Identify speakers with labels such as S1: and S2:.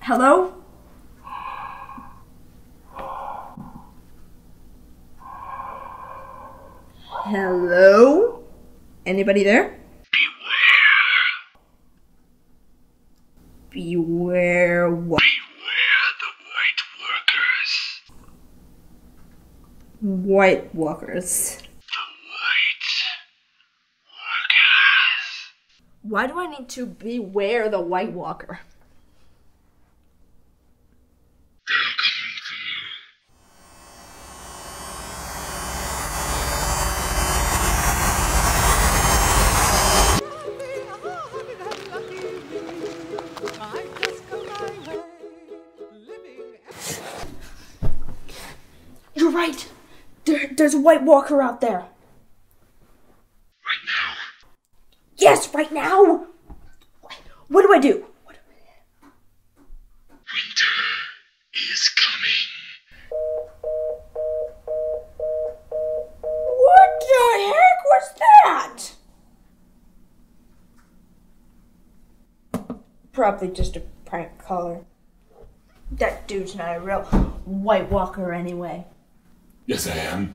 S1: Hello? Hello? Anybody there? Beware what?
S2: Beware the white workers.
S1: White walkers.
S2: The white workers.
S1: Why do I need to beware the White Walker? Right. There, there's a White Walker out there.
S2: Right now.
S1: Yes, right now. What do I do? What do
S2: Winter is coming.
S1: What the heck was that? Probably just a prank caller. That dude's not a real White Walker anyway.
S2: Yes, I am.